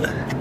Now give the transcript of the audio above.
Yeah.